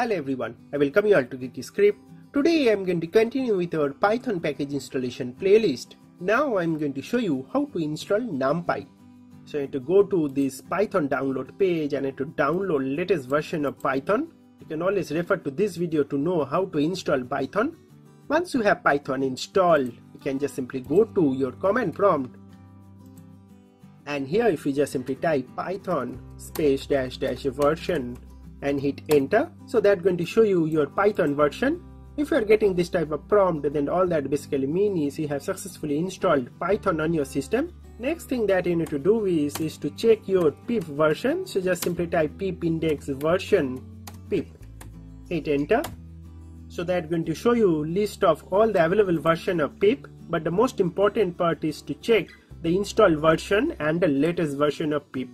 Hello everyone, I welcome you all to GeekyScript. Today I am going to continue with our Python package installation playlist. Now I am going to show you how to install NumPy. So I have to go to this Python download page and I have to download latest version of Python. You can always refer to this video to know how to install Python. Once you have Python installed, you can just simply go to your command prompt and here if you just simply type python space dash dash version and hit enter. So that's going to show you your python version. If you are getting this type of prompt then all that basically means is you have successfully installed python on your system. Next thing that you need to do is is to check your pip version. So just simply type pip index version pip hit enter. So that's going to show you list of all the available version of pip. But the most important part is to check the installed version and the latest version of pip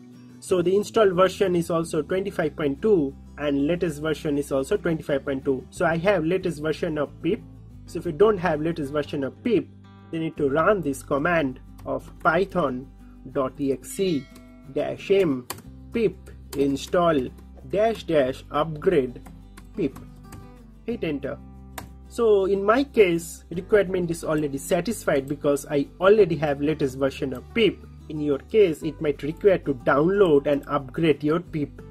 so the installed version is also 25.2 and latest version is also 25.2 so i have latest version of pip. So if you don't have latest version of pip you need to run this command of python.exe dash m pip install dash dash upgrade pip. Hit enter. So in my case requirement is already satisfied because I already have latest version of pip in your case it might require to download and upgrade your pip.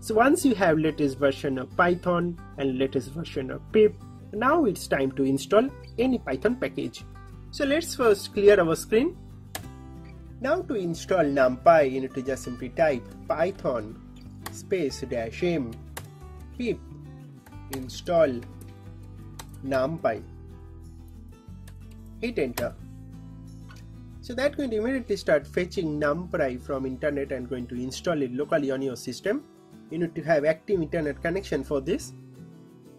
So once you have latest version of python and latest version of pip now it's time to install any python package. So let's first clear our screen. Now to install numpy you need to just simply type python space dash m pip install numpy. Hit enter so that's going to immediately start fetching numpy from internet and going to install it locally on your system you need to have active internet connection for this.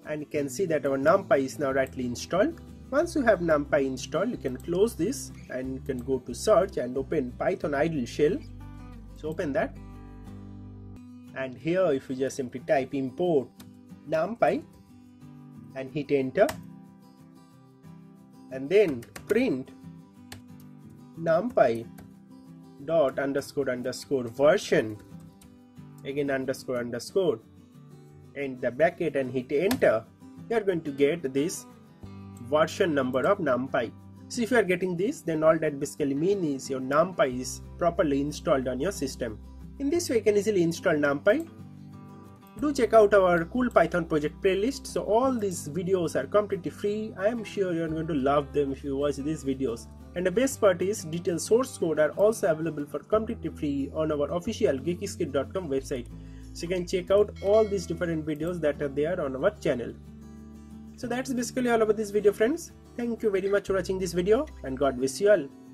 And you can see that our numpy is now rightly installed. Once you have numpy installed you can close this and you can go to search and open python idle shell. So open that. And here if you just simply type import numpy and hit enter. And then print numpy dot underscore underscore version. Again underscore underscore. And the bracket and hit enter. You are going to get this version number of numpy. So if you are getting this then all that basically means is your numpy is properly installed on your system. In this way you can easily install numpy do check out our cool python project playlist. So all these videos are completely free. I am sure you're going to love them if you watch these videos. And the best part is detailed source code are also available for completely free on our official geekyscript.com website. So you can check out all these different videos that are there on our channel. So that's basically all about this video friends. Thank you very much for watching this video and god bless you all